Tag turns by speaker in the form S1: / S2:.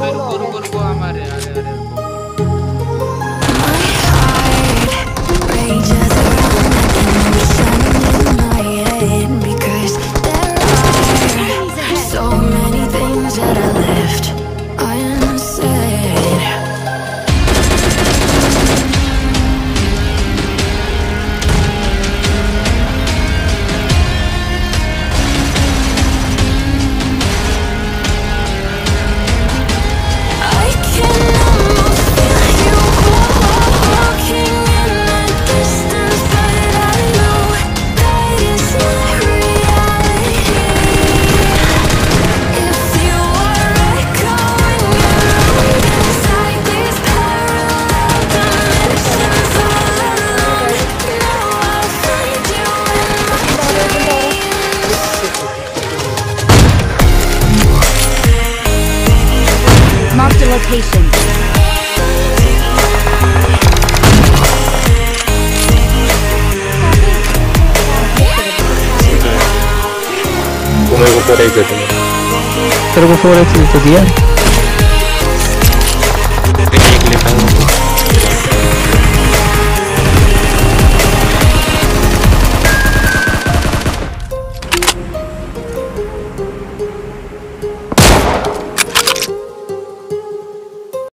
S1: বেবের উপর করব। Marked a location.
S2: Como por ahí que tengo.
S3: Pero por favor, este día.
S2: Pequeño